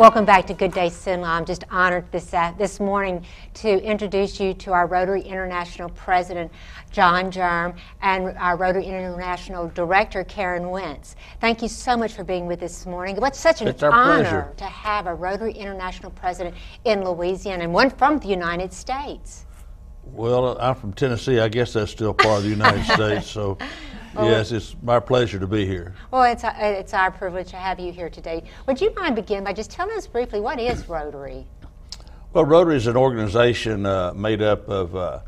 Welcome back to Good Day Cenla. I'm just honored this uh, this morning to introduce you to our Rotary International President, John Germ, and our Rotary International Director, Karen Wentz. Thank you so much for being with us this morning. It's such an It's honor pleasure. to have a Rotary International President in Louisiana and one from the United States. Well, I'm from Tennessee. I guess that's still part of the United States. So, yes, it's my pleasure to be here. Well, it's, uh, it's our privilege to have you here today. Would you mind begin by just telling us briefly what is Rotary? Well, Rotary is an organization uh, made up of uh,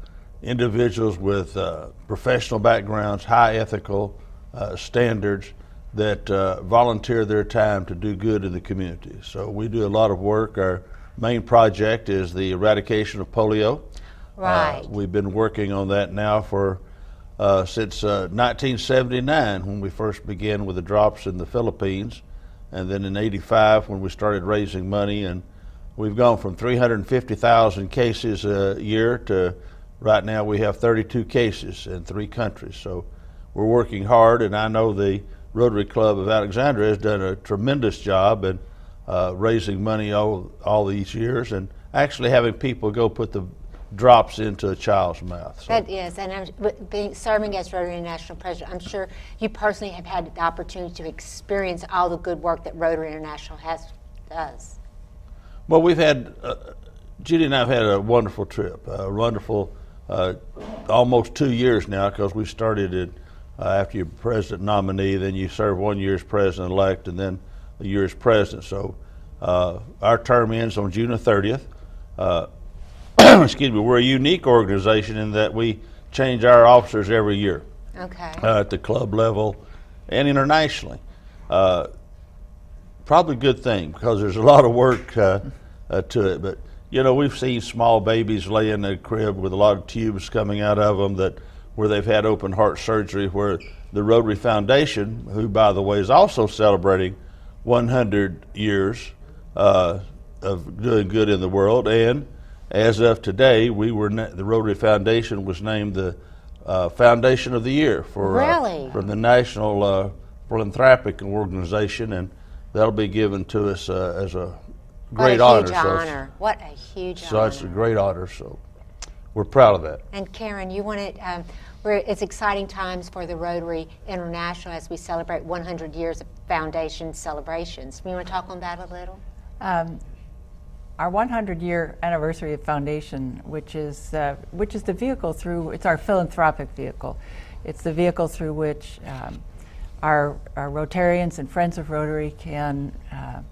individuals with uh, professional backgrounds, high ethical uh, standards that uh, volunteer their time to do good in the community. So we do a lot of work. Our main project is the eradication of polio. Right. We've been working on that now for uh, since uh, 1979 when we first began with the drops in the Philippines, and then in '85 when we started raising money, and we've gone from 350,000 cases a year to right now we have 32 cases in three countries. So we're working hard, and I know the Rotary Club of Alexandria has done a tremendous job in uh, raising money all all these years, and actually having people go put the drops into a child's mouth. So That is, and I'm, being, serving as Rotary International President, I'm sure you personally have had the opportunity to experience all the good work that Rotary International has does. Well, we've had, uh, Judy and I have had a wonderful trip, a wonderful, uh, almost two years now, because we started it uh, after you're president nominee, then you serve one year as president elect, and then a year as president. So uh, our term ends on June the 30th. Excuse me, we're a unique organization in that we change our officers every year Okay. uh, at the club level and internationally. Uh, probably a good thing because there's a lot of work uh, uh, to it. But you know, we've seen small babies lay in a crib with a lot of tubes coming out of them that where they've had open heart surgery. Where the Rotary Foundation, who by the way is also celebrating 100 years uh, of doing good in the world, and as of today, we were na- the Rotary Foundation was named the uh, Foundation of the Year for uh, Really? from the National uh, Philanthropic Organization, and that'll be given to us uh, as a great what a honor. huge So it's- honor. What a huge So honor. it's a great honor. So we're proud of that. And Karen, you wanted, um, we're, it's exciting times for the Rotary International as we celebrate 100 years of foundation celebrations. You want to talk on that a little? Um, our 100 year anniversary of foundation which is uh, which is the vehicle through it's our philanthropic vehicle. It's the vehicle through which um, our, our rotarians and friends of rotary can uh,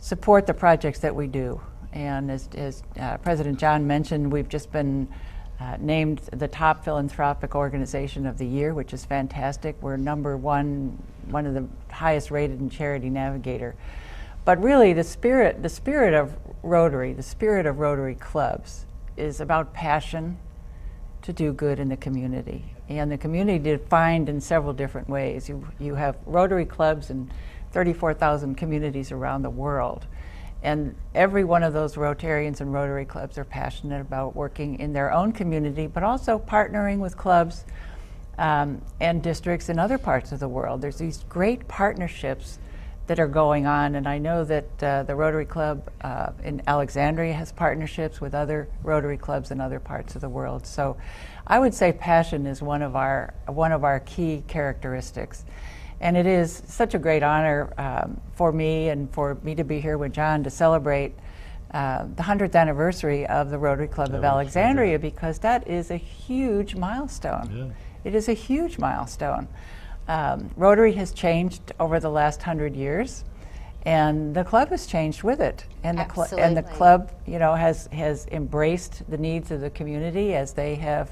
support the projects that we do. And as, as uh, president john mentioned we've just been uh, named the top philanthropic organization of the year which is fantastic. We're number one one of the highest rated in charity navigator but really, the spirit, the spirit of Rotary, the spirit of Rotary clubs, is about passion to do good in the community. And the community defined in several different ways. You, you have Rotary clubs in 34,000 communities around the world. And every one of those Rotarians and Rotary clubs are passionate about working in their own community, but also partnering with clubs um, and districts in other parts of the world. There's these great partnerships that are going on, and I know that uh, the Rotary Club uh, in Alexandria has partnerships with other Rotary clubs in other parts of the world. So, I would say passion is one of our one of our key characteristics, and it is such a great honor um, for me and for me to be here with John to celebrate. Uh, the 100th anniversary of the Rotary Club of Alexandria because that is a huge milestone. It is a huge milestone. Um, Rotary has changed over the last hundred years, and the club has changed with it. And the, cl- and the club, you know, has has embraced the needs of the community as they have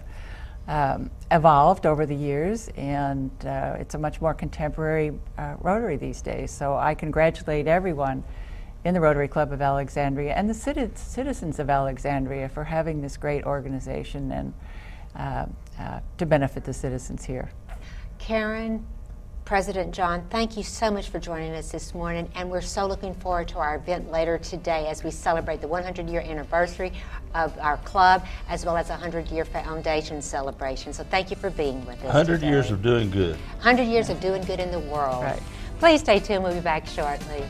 um, evolved over the years, and uh, it's a much more contemporary uh, Rotary these days. So I congratulate everyone in the Rotary Club of Alexandria and the citi- citizens of Alexandria for having this great organization and uh, uh, to benefit the citizens here. Karen, President John, thank you so much for joining us this morning, and we're so looking forward to our event later today as we celebrate the 100 year anniversary of our club as well as a 100 year foundation celebration. So thank you for being with us. 100 today. years of doing good. 100 years of doing good in the world. Right. Please stay tuned. We'll be back shortly.